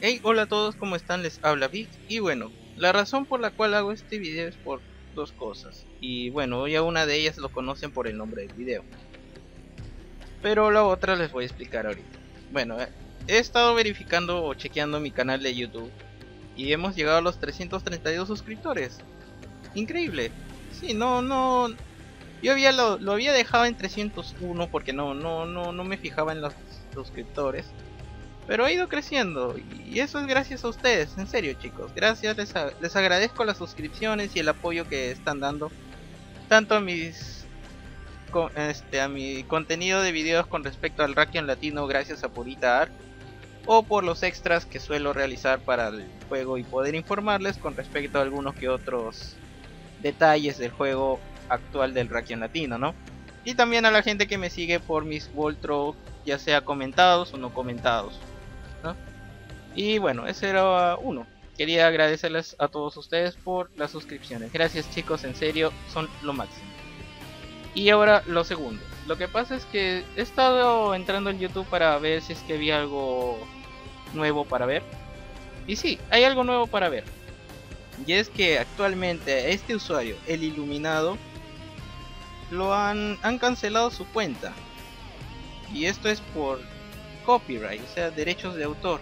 Hey, hola a todos, ¿cómo están? Les habla Vic y bueno, la razón por la cual hago este video es por dos cosas y bueno, ya una de ellas lo conocen por el nombre del video pero la otra les voy a explicar ahorita. Bueno, eh, he estado verificando o chequeando mi canal de YouTube y hemos llegado a los 332 suscriptores. Increíble. Sí, no, no. Yo había lo, lo había dejado en 301 porque no, no, no, no me fijaba en los suscriptores. Pero ha ido creciendo y eso es gracias a ustedes, en serio chicos. Gracias, les, les agradezco las suscripciones y el apoyo que están dando tanto a mis este, a mi contenido de videos con respecto al Rakion Latino gracias a Purita Art o por los extras que suelo realizar para el juego y poder informarles con respecto a algunos que otros detalles del juego actual del Rakion Latino, ¿no? Y también a la gente que me sigue por mis Voltro, ya sea comentados o no comentados. Y bueno, ese era uno. Quería agradecerles a todos ustedes por las suscripciones. Gracias chicos, en serio, son lo máximo. Y ahora lo segundo. Lo que pasa es que he estado entrando en YouTube para ver si es que había algo nuevo para ver. Y sí, hay algo nuevo para ver. Y es que actualmente este usuario, el iluminado, lo han, han cancelado su cuenta. Y esto es por copyright, o sea, derechos de autor.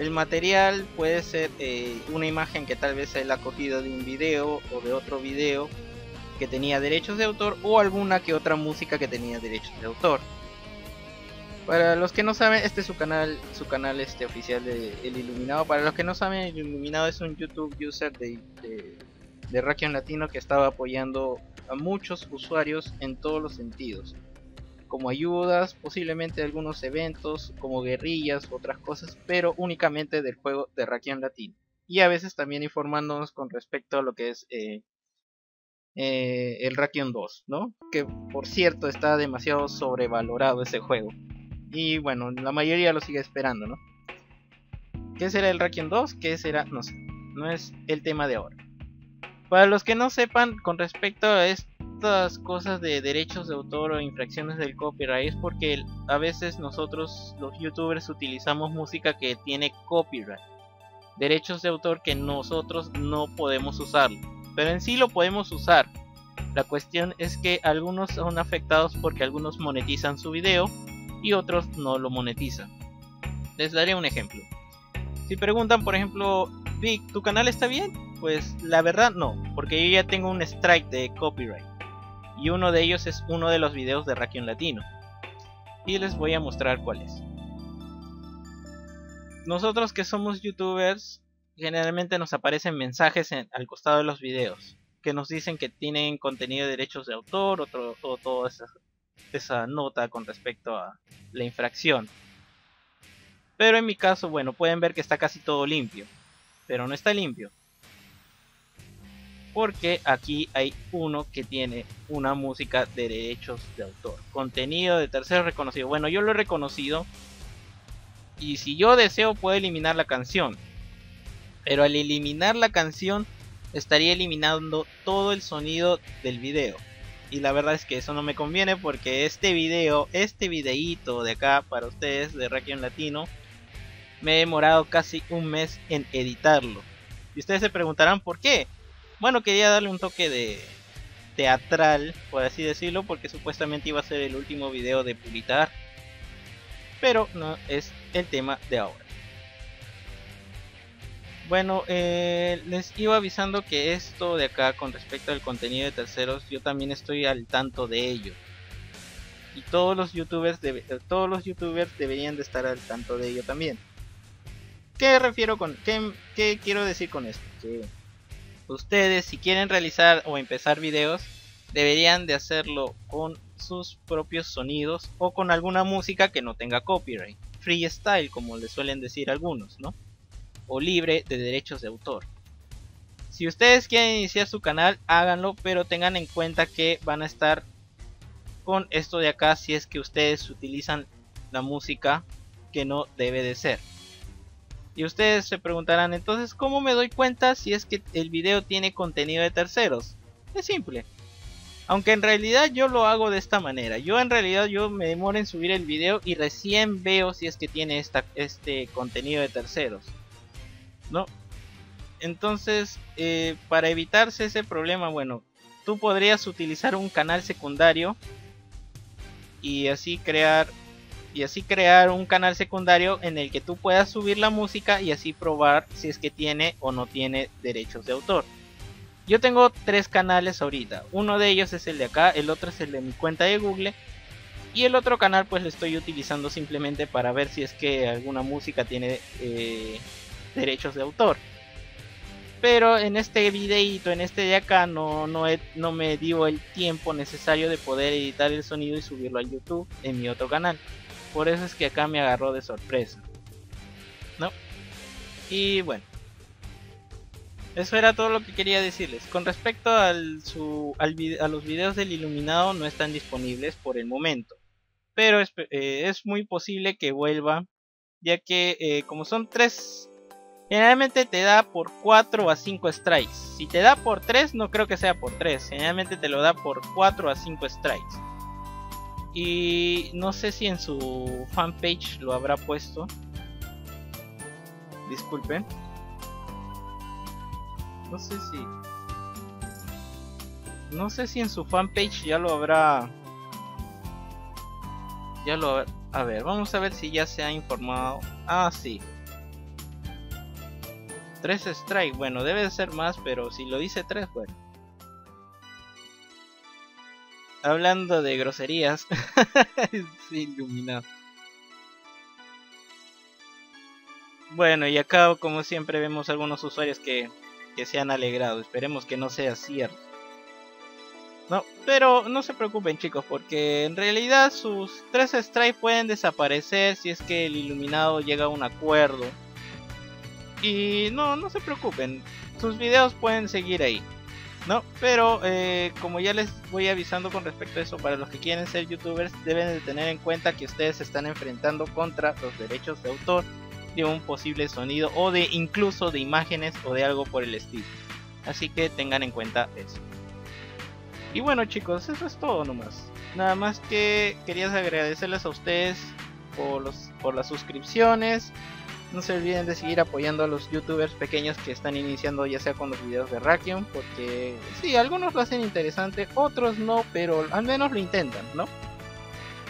El material puede ser eh, una imagen que tal vez él ha cogido de un video o de otro video que tenía derechos de autor o alguna que otra música que tenía derechos de autor. Para los que no saben, este es su canal, su canal este oficial de El Iluminado. Para los que no saben, El Iluminado es un YouTube user de, de, de Latino que estaba apoyando a muchos usuarios en todos los sentidos. Como ayudas, posiblemente algunos eventos, como guerrillas, otras cosas, pero únicamente del juego de Rakion Latino. Y a veces también informándonos con respecto a lo que es eh, eh, el Rakion 2, ¿no? Que por cierto está demasiado sobrevalorado ese juego. Y bueno, la mayoría lo sigue esperando, ¿no? ¿Qué será el Rakion 2? ¿Qué será? No sé. No es el tema de ahora. Para los que no sepan con respecto a estas cosas de derechos de autor o infracciones del copyright es porque a veces nosotros los youtubers utilizamos música que tiene copyright. Derechos de autor que nosotros no podemos usarlo pero en sí lo podemos usar. La cuestión es que algunos son afectados porque algunos monetizan su video y otros no lo monetizan. Les daré un ejemplo. Si preguntan, por ejemplo, Vic, ¿tu canal está bien? Pues la verdad no, porque yo ya tengo un strike de copyright. Y uno de ellos es uno de los videos de Rakion Latino. Y les voy a mostrar cuál es. Nosotros que somos youtubers generalmente nos aparecen mensajes al costado de los videos que nos dicen que tienen contenido de derechos de autor o, toda esa, esa nota con respecto a la infracción. Pero en mi caso, bueno, pueden ver que está casi todo limpio. Pero no está limpio. Porque aquí hay uno que tiene una música de derechos de autor. Contenido de tercero reconocido. Bueno, yo lo he reconocido. Y si yo deseo puedo eliminar la canción. Pero al eliminar la canción estaría eliminando todo el sonido del video. Y la verdad es que eso no me conviene porque este video, este videíto de acá para ustedes de Rakion Latino, me he demorado casi un mes en editarlo. Y ustedes se preguntarán por qué. Bueno, quería darle un toque de teatral, por así decirlo, porque supuestamente iba a ser el último video de Pulitar. Pero no es el tema de ahora. Bueno, eh, les iba avisando que esto de acá con respecto al contenido de terceros, yo también estoy al tanto de ello. Y todos los youtubers, todos los youtubers deberían de estar al tanto de ello también. ¿Qué refiero con qué, quiero decir con esto? Ustedes si quieren realizar o empezar videos deberían de hacerlo con sus propios sonidos o con alguna música que no tenga copyright, freestyle como le suelen decir algunos, ¿no? o libre de derechos de autor. Si ustedes quieren iniciar su canal, háganlo, pero tengan en cuenta que van a estar con esto de acá si es que ustedes utilizan la música que no debe de ser. Y ustedes se preguntarán, entonces, ¿cómo me doy cuenta si es que el video tiene contenido de terceros? Es simple. Aunque en realidad yo lo hago de esta manera. Yo en realidad yo me demoro en subir el video y recién veo si es que tiene esta, este contenido de terceros. ¿No? Entonces, eh, para evitarse ese problema, bueno, tú podrías utilizar un canal secundario y así crear y así crear un canal secundario en el que tú puedas subir la música y así probar si es que tiene o no tiene derechos de autor. Yo tengo tres canales ahorita. Uno de ellos es el de acá, el otro es el de mi cuenta de Google. Y el otro canal pues lo estoy utilizando simplemente para ver si es que alguna música tiene eh, derechos de autor. Pero en este videito, en este de acá, no, no, no me dio el tiempo necesario de poder editar el sonido y subirlo a YouTube en mi otro canal. Por eso es que acá me agarró de sorpresa. ¿No? Y bueno. Eso era todo lo que quería decirles. Con respecto al, su, al a los videos del iluminado no están disponibles por el momento. Pero es, eh, muy posible que vuelva. Ya que eh, como son tres... Generalmente te da por 4 a 5 strikes. Si te da por 3 no creo que sea por 3. Generalmente te lo da por 4 a 5 strikes. Y no sé si en su fanpage lo habrá puesto. Disculpen. No sé si. No sé si en su fanpage ya lo habrá. Ya lo. A ver, vamos a ver si ya se ha informado. Ah, sí. 3 strike. Bueno, debe de ser más, pero si lo dice 3, bueno. Hablando de groserías. iluminado. Bueno, y acá como siempre vemos algunos usuarios que que se han alegrado. Esperemos que no sea cierto. No, pero no se preocupen chicos, porque en realidad sus tres strikes pueden desaparecer si es que el iluminado llega a un acuerdo. Y no, no se preocupen, sus videos pueden seguir ahí. No, pero eh, como ya les voy avisando con respecto a eso, para los que quieren ser youtubers deben de tener en cuenta que ustedes se están enfrentando contra los derechos de autor de un posible sonido o de incluso de imágenes o de algo por el estilo. Así que tengan en cuenta eso. Y bueno chicos, eso es todo nomás. Nada más que quería agradecerles a ustedes por, los, por las suscripciones. No se olviden de seguir apoyando a los youtubers pequeños que están iniciando ya sea con los videos de Rakion. Porque sí, algunos lo hacen interesante, otros no, pero al menos lo intentan, ¿no?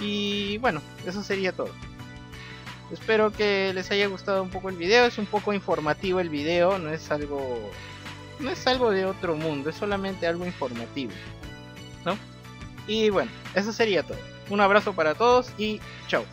Y bueno, eso sería todo. Espero que les haya gustado un poco el video. Es un poco informativo el video, no es algo no es algo de otro mundo, es solamente algo informativo. ¿No? Y bueno, eso sería todo. Un abrazo para todos y chao.